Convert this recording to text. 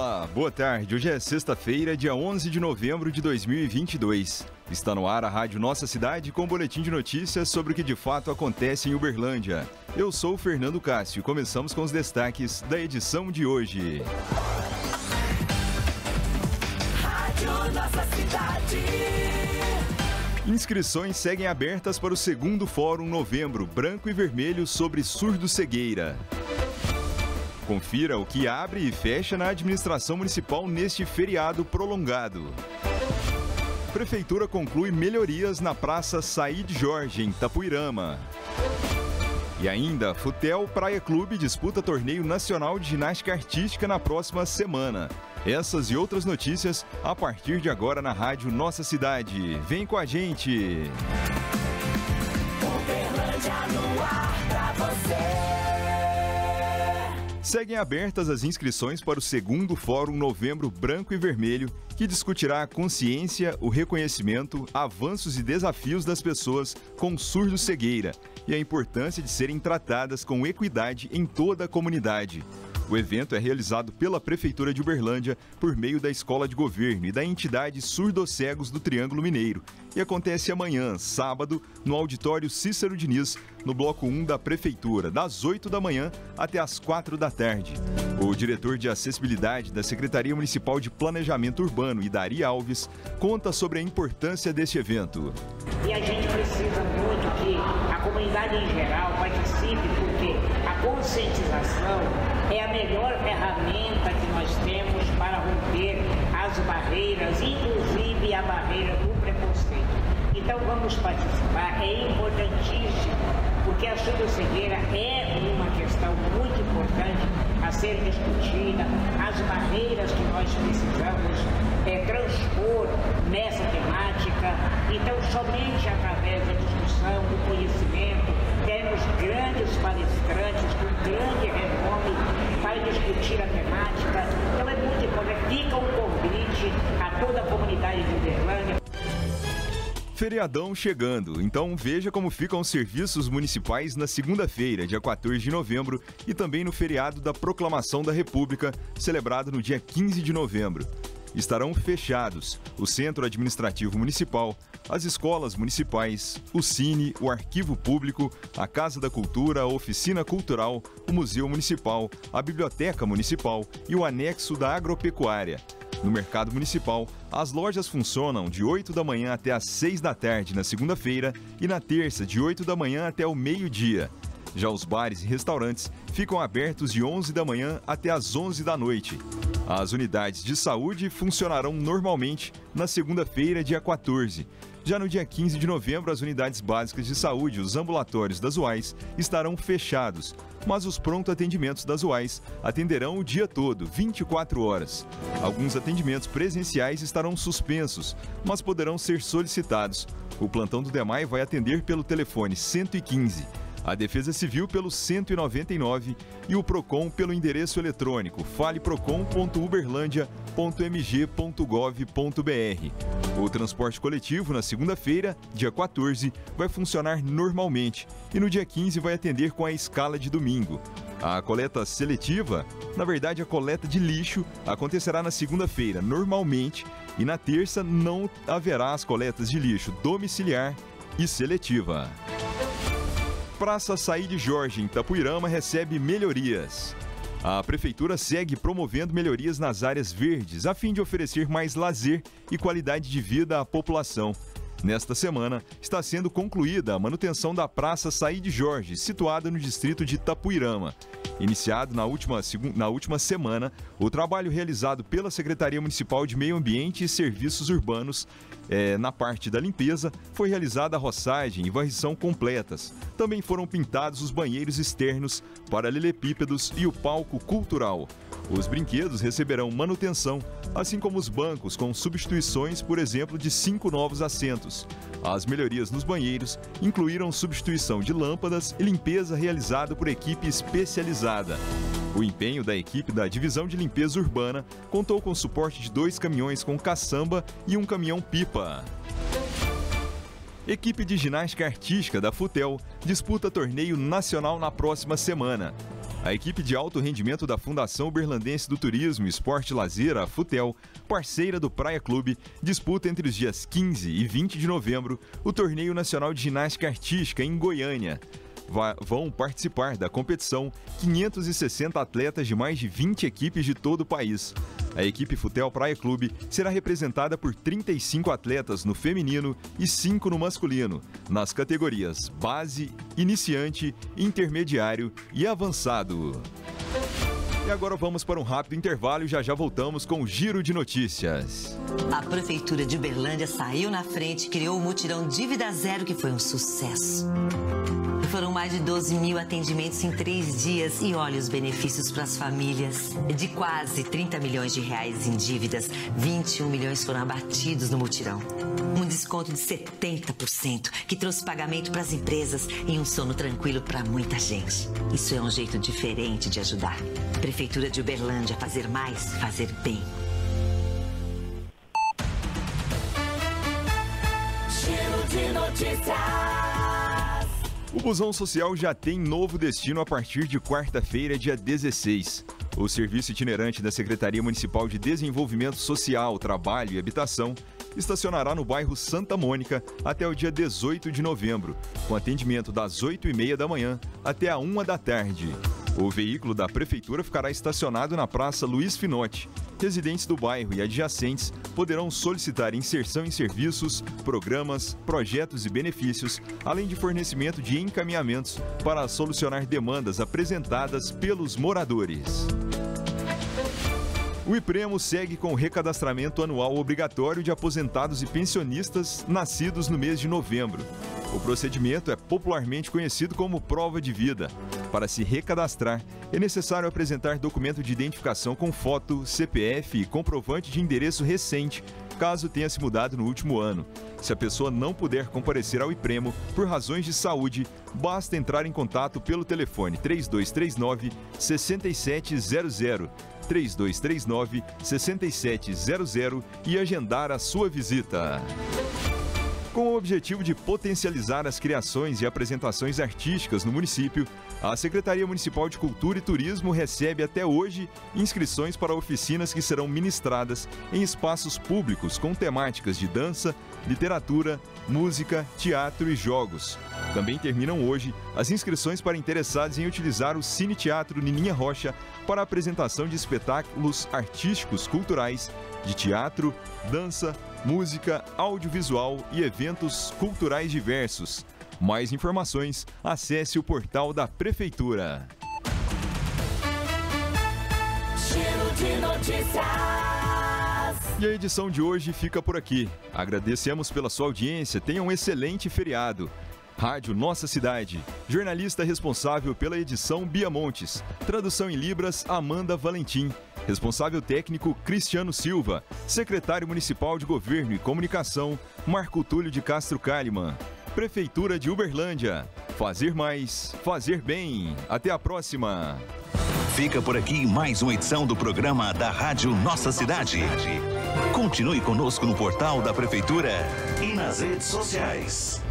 Olá, boa tarde. Hoje é sexta-feira, dia 11 de novembro de 2022. Está no ar a Rádio Nossa Cidade com um boletim de notícias sobre o que de fato acontece em Uberlândia. Eu sou o Fernando Cássio e começamos com os destaques da edição de hoje. Rádio Nossa Cidade. Inscrições seguem abertas para o segundo Fórum Novembro Branco e Vermelho sobre surdo-cegueira. Confira o que abre e fecha na administração municipal neste feriado prolongado. Prefeitura conclui melhorias na Praça Said Jorge, em Tapuirama. E ainda, Futel Praia Clube disputa torneio nacional de ginástica artística na próxima semana. Essas e outras notícias a partir de agora na Rádio Nossa Cidade. Vem com a gente! Seguem abertas as inscrições para o segundo Fórum Novembro Branco e Vermelho, que discutirá a consciência, o reconhecimento, avanços e desafios das pessoas com surdo-cegueira e a importância de serem tratadas com equidade em toda a comunidade. O evento é realizado pela Prefeitura de Uberlândia por meio da Escola de Governo e da entidade Surdocegos do Triângulo Mineiro e acontece amanhã, sábado, no Auditório Cícero Diniz, no Bloco 1 da Prefeitura, das 8 da manhã até as 4 da tarde. O diretor de Acessibilidade da Secretaria Municipal de Planejamento Urbano, Idari Alves, conta sobre a importância deste evento. E a gente precisa muito que a comunidade em geral participe, conscientização é a melhor ferramenta que nós temos para romper as barreiras, inclusive a barreira do preconceito. Então vamos participar, é importantíssimo, porque a surdo-cegueira é uma questão muito importante a ser discutida, as barreiras que nós precisamos é, transpor nessa temática. Então, somente através da discussão, do conhecimento, grandes palestrantes com grande renome para discutir a temática. Então, é muito importante. Fica um convite a toda a comunidade de Uberlândia. Feriadão chegando, então veja como ficam os serviços municipais na segunda-feira, dia 14 de novembro, e também no feriado da Proclamação da República, celebrado no dia 15 de novembro estarão fechados o Centro Administrativo Municipal, as escolas municipais, o Cine, o Arquivo Público, a Casa da Cultura, a Oficina Cultural, o Museu Municipal, a Biblioteca Municipal e o anexo da Agropecuária. No mercado municipal, as lojas funcionam de 8 da manhã até às 6 da tarde na segunda-feira e na terça, de 8 da manhã até o meio-dia. Já os bares e restaurantes ficam abertos de 11 da manhã até às 11 da noite. As unidades de saúde funcionarão normalmente na segunda-feira, dia 14. Já no dia 15 de novembro, as unidades básicas de saúde os ambulatórios das UAIs estarão fechados, mas os pronto atendimentos das UAIs atenderão o dia todo, 24 horas. Alguns atendimentos presenciais estarão suspensos, mas poderão ser solicitados. O plantão do DEMAI vai atender pelo telefone 115 a Defesa Civil pelo 199 e o Procon pelo endereço eletrônico faleprocon.uberlandia.mg.gov.br. O transporte coletivo na segunda-feira, dia 14, vai funcionar normalmente e no dia 15 vai atender com a escala de domingo. A coleta seletiva, na verdade a coleta de lixo, acontecerá na segunda-feira normalmente e na terça não haverá as coletas de lixo domiciliar e seletiva. Praça Saíde Jorge, em Tapuirama, recebe melhorias. A Prefeitura segue promovendo melhorias nas áreas verdes, a fim de oferecer mais lazer e qualidade de vida à população. Nesta semana, está sendo concluída a manutenção da Praça Saíde Jorge, situada no distrito de Tapuirama. Iniciado na última, na última semana, o trabalho realizado pela Secretaria Municipal de Meio Ambiente e Serviços Urbanos é, na parte da limpeza foi realizada a roçagem e varrição completas. Também foram pintados os banheiros externos, paralelepípedos e o palco cultural. Os brinquedos receberão manutenção, assim como os bancos, com substituições, por exemplo, de cinco novos assentos. As melhorias nos banheiros incluíram substituição de lâmpadas e limpeza realizada por equipe especializada. O empenho da equipe da Divisão de Limpeza Urbana contou com o suporte de dois caminhões com caçamba e um caminhão-pipa. Equipe de ginástica artística da Futel disputa torneio nacional na próxima semana. A equipe de alto rendimento da Fundação Uberlandense do Turismo e Esporte Lazer, a FUTEL, parceira do Praia Clube, disputa entre os dias 15 e 20 de novembro o Torneio Nacional de Ginástica Artística em Goiânia vão participar da competição 560 atletas de mais de 20 equipes de todo o país. A equipe Futel Praia Clube será representada por 35 atletas no feminino e 5 no masculino, nas categorias base, iniciante, intermediário e avançado. E agora vamos para um rápido intervalo e já já voltamos com o Giro de Notícias. A Prefeitura de Uberlândia saiu na frente e criou o mutirão Dívida Zero, que foi um sucesso. Foram mais de 12 mil atendimentos em três dias e olha os benefícios para as famílias. De quase 30 milhões de reais em dívidas, 21 milhões foram abatidos no mutirão. Um desconto de 70%, que trouxe pagamento para as empresas e um sono tranquilo para muita gente. Isso é um jeito diferente de ajudar. Prefeitura de Uberlândia, fazer mais, fazer bem. Giro de notícias. O Busão Social já tem novo destino a partir de quarta-feira, dia 16. O serviço itinerante da Secretaria Municipal de Desenvolvimento Social, Trabalho e Habitação estacionará no bairro Santa Mônica até o dia 18 de novembro, com atendimento das 8h30 da manhã até a 1 da tarde. O veículo da Prefeitura ficará estacionado na Praça Luiz Finotti. Residentes do bairro e adjacentes poderão solicitar inserção em serviços, programas, projetos e benefícios, além de fornecimento de encaminhamentos para solucionar demandas apresentadas pelos moradores. O IPREMO segue com o recadastramento anual obrigatório de aposentados e pensionistas nascidos no mês de novembro. O procedimento é popularmente conhecido como prova de vida. Para se recadastrar, é necessário apresentar documento de identificação com foto, CPF e comprovante de endereço recente, caso tenha se mudado no último ano. Se a pessoa não puder comparecer ao IPREMO por razões de saúde, basta entrar em contato pelo telefone 3239 6700 3239 6700 e agendar a sua visita. Com o objetivo de potencializar as criações e apresentações artísticas no município, a Secretaria Municipal de Cultura e Turismo recebe até hoje inscrições para oficinas que serão ministradas em espaços públicos com temáticas de dança, literatura, música, teatro e jogos. Também terminam hoje as inscrições para interessados em utilizar o Cine Teatro Nininha Rocha para a apresentação de espetáculos artísticos culturais de teatro, dança, música, audiovisual e eventos culturais diversos. Mais informações, acesse o portal da Prefeitura. E a edição de hoje fica por aqui. Agradecemos pela sua audiência. Tenha um excelente feriado. Rádio Nossa Cidade. Jornalista responsável pela edição Bia Montes. Tradução em Libras, Amanda Valentim. Responsável técnico Cristiano Silva. Secretário Municipal de Governo e Comunicação Marco Túlio de Castro Kalimann. Prefeitura de Uberlândia. Fazer mais, fazer bem. Até a próxima. Fica por aqui mais uma edição do programa da Rádio Nossa Cidade. Continue conosco no portal da Prefeitura e nas redes sociais.